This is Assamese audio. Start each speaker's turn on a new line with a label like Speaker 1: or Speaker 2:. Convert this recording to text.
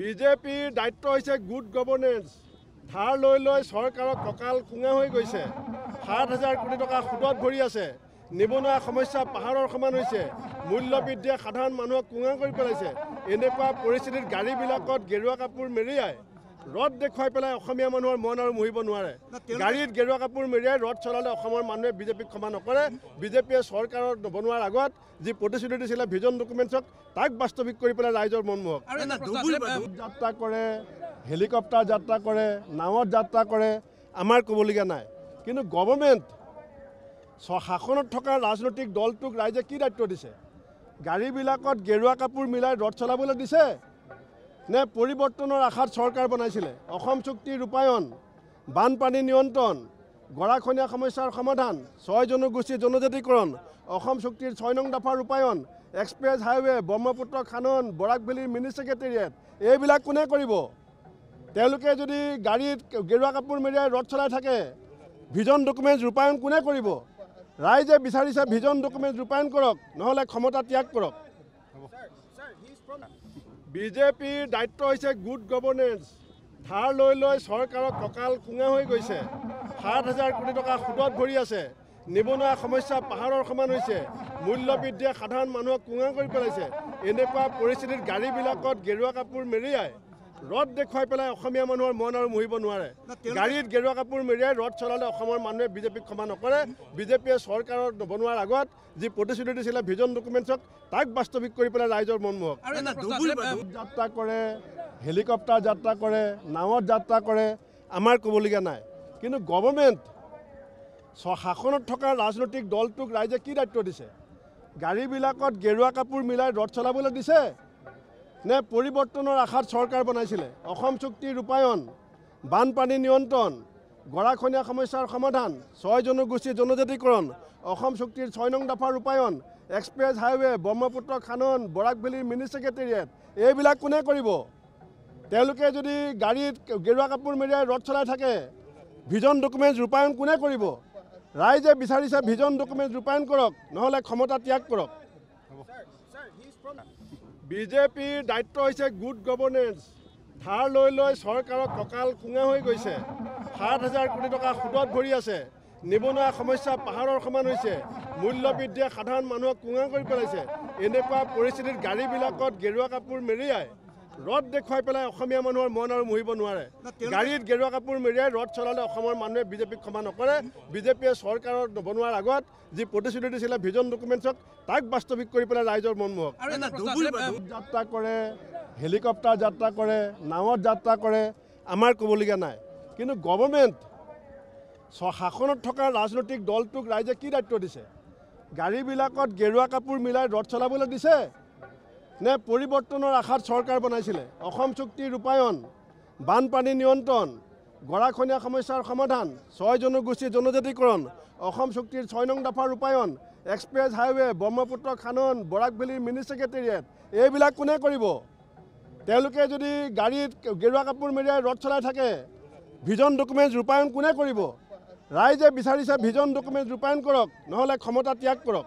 Speaker 1: বিজেপিৰ দায়িত্ব হৈছে গুড গভৰ্নেন্স ধাৰ লৈ লৈ চৰকাৰৰ কঁকাল কুঙা হৈ গৈছে। সাত হাজাৰ কোটি টকা সুদত ভৰি আছে। নিবনুৱা সমস্যা পাহাৰৰ সমান হৈছে। মূল্য বৃদ্ধিয়ে সাধাৰণ মানুহক কুঙা কৰি পেলাইছে। এনেকুৱা পৰিস্থিতিত গাড়ীবিলাকত গেৰুৱা কাপোৰ মেৰিয়াই। ৰদ দেখুৱাই পেলাই অসমীয়া মানুহৰ মন আৰু মুহিব নোৱাৰে। গাড়ীত গেৰুৱা কাপোৰ মেৰিয়াই ৰদ চলালে অসমৰ মানুহে বিজেপিক ক্ষমা নকৰে। বিজেপিয়ে চৰকাৰৰ বনোৱাৰ আগত যি প্ৰতিশ্ৰুতি দিছিলে ভিজন ডকুমেণ্টছক তাক বাস্তৱিক কৰি পেলাই ৰাইজৰ মনমোহক যাত্ৰা কৰে হেলিকপ্টাৰ যাত্ৰা কৰে নাৱত যাত্ৰা কৰে আমাৰ ক'বলগীয়া নাই। কিন্তু গভৰ্ণমেণ্ট শাসনত থকা ৰাজনৈতিক দলটোক ৰাইজে কি দায়িত্ব দিছে? গাড়ীবিলাকত গেৰুৱা কাপোৰ মিলাই ৰথ চলাবলৈ দিছে? নে পৰিৱৰ্তনৰ আশাত চৰকাৰ বনাইছিলে? অসম চুক্তি ৰূপায়ণ বানপানী নিয়ন্ত্ৰণ গৰাখহনীয়া সমস্যাৰ সমাধান ছয় জনগোষ্ঠী জনজাতিকৰণ অসম চুক্তিৰ ছয় নং দফাৰ ৰূপায়ণ এক্সপ্ৰেছ হাইৱে ব্ৰহ্মপুত্ৰ খানন বৰাক ভেলীৰ মিনি ছেক্ৰেটেৰিয়েট এইবিলাক কোনে কৰিব? তেওঁলোকে যদি গাড়ীত গেৰুৱা কাপোৰ মেৰিয়াই ৰথ চলাই থাকে ভিজন ডকুমেণ্টছ ৰূপায়ণ কোনে কৰিব? ৰাইজে বিচাৰিছে ভিজন ডকুমেণ্টছ ৰূপায়ণ কৰক নহ'লে ক্ষমতা ত্যাগ কৰক। বিজেপিৰ দায়িত্ব হৈছে গুড গভৰ্নেন্স ধাৰ লৈ লৈ চৰকাৰৰ কঁকাল কুঙা হৈ গৈছে। সাত হাজাৰ কোটি টকা সুদত ভৰি আছে। নিবনুৱা সমস্যা পাহাৰৰ সমান হৈছে। মূল্য বৃদ্ধিয়ে সাধাৰণ মানুহক কুঙা কৰি পেলাইছে। এনেকুৱা পৰিস্থিতিত গাড়ীবিলাকত গেৰুৱা কাপোৰ মেৰিয়াই। ৰদ দেখুৱাই পেলাই অসমীয়া মানুহৰ মন আৰু মুহিব নোৱাৰে। গাড়ীত গেৰুৱা কাপোৰ মেৰিয়াই ৰদ চলালে অসমৰ মানুহে বিজেপিক ক্ষমা নকৰে। বিজেপিয়ে চৰকাৰৰ বনোৱাৰ আগত যি প্ৰতিশ্ৰুতি দিছিলে ভিজন ডকুমেণ্টছক তাক বাস্তৱিক কৰি পেলাই ৰাইজৰ মনমোহক যাত্ৰা কৰে হেলিকপ্টাৰ যাত্ৰা কৰে নাৱত যাত্ৰা কৰে আমাৰ ক'বলগীয়া নাই। কিন্তু গভৰ্ণমেণ্ট শাসনত থকা ৰাজনৈতিক দলটোক ৰাইজে কি দায়িত্ব দিছে? গাড়ীবিলাকত গেৰুৱা কাপোৰ মিলাই ৰথ চলাবলৈ দিছে? নে পৰিৱৰ্তনৰ আশাত চৰকাৰ বনাইছিলে? অসম চুক্তি ৰূপায়ণ বানপানী নিয়ন্ত্ৰণ গৰাখহনীয়া সমস্যাৰ সমাধান ছয় জনগোষ্ঠী জনজাতিকৰণ অসম চুক্তিৰ ছয় নং দফাৰ ৰূপায়ণ এক্সপ্ৰেছ হাইৱে ব্ৰহ্মপুত্ৰ খানন বৰাক ভেলীৰ মিনি ছেক্ৰেটেৰিয়েট এইবিলাক কোনে কৰিব? তেওঁলোকে যদি গাড়ীত গেৰুৱা কাপোৰ মেৰিয়াই ৰথ চলাই থাকে ভিজন ডকুমেণ্টছ ৰূপায়ণ কোনে কৰিব? ৰাইজে বিচাৰিছে ভিজন ডকুমেণ্টছ ৰূপায়ণ কৰক নহ'লে ক্ষমতা ত্যাগ কৰক। বিজেপিৰ দায়িত্ব হৈছে গুড গভৰ্নেন্স ধাৰ লৈ লৈ চৰকাৰৰ কঁকাল কুঙা হৈ গৈছে। সাত হাজাৰ কোটি টকা সুদত ভৰি আছে। নিবনুৱা সমস্যা পাহাৰৰ সমান হৈছে। মূল্য বৃদ্ধিয়ে সাধাৰণ মানুহক কুঙা কৰি পেলাইছে। এনেকুৱা পৰিস্থিতিত গাড়ীবিলাকত গেৰুৱা কাপোৰ মেৰিয়াই। ৰদ দেখুৱাই পেলাই অসমীয়া মানুহৰ মন আৰু মুহিব নোৱাৰে। গাড়ীত গেৰুৱা কাপোৰ মেৰিয়াই ৰদ চলালে অসমৰ মানুহে বিজেপিক ক্ষমা নকৰে। বিজেপিয়ে চৰকাৰৰ বনোৱাৰ আগত যি প্ৰতিশ্ৰুতি দিছিলে ভিজন ডকুমেণ্টছক তাক বাস্তৱিক কৰি পেলাই ৰাইজৰ মনমোহক যাত্ৰা কৰে হেলিকপ্টাৰ যাত্ৰা কৰে নাৱত যাত্ৰা কৰে আমাৰ ক'বলগীয়া নাই। কিন্তু গভৰ্ণমেণ্ট শাসনত থকা ৰাজনৈতিক দলটোক ৰাইজে কি দায়িত্ব দিছে? গাড়ীবিলাকত গেৰুৱা কাপোৰ মিলাই ৰথ চলাবলৈ দিছে? নে পৰিৱৰ্তনৰ আশাত চৰকাৰ বনাইছিলে? অসম চুক্তি ৰূপায়ণ বানপানী নিয়ন্ত্ৰণ গৰাখহনীয়া সমস্যাৰ সমাধান ছয় জনগোষ্ঠী জনজাতিকৰণ অসম চুক্তিৰ ছয় নং দফাৰ ৰূপায়ণ এক্সপ্ৰেছ হাইৱে ব্ৰহ্মপুত্ৰ খানন বৰাক ভেলীৰ মিনি ছেক্ৰেটেৰিয়েট এইবিলাক কোনে কৰিব? তেওঁলোকে যদি গাড়ীত গেৰুৱা কাপোৰ মেৰিয়াই ৰথ চলাই থাকে ভিজন ডকুমেণ্টছ ৰূপায়ণ কোনে কৰিব? ৰাইজে বিচাৰিছে ভিজন ডকুমেণ্টছ ৰূপায়ণ কৰক নহ'লে ক্ষমতা ত্যাগ কৰক।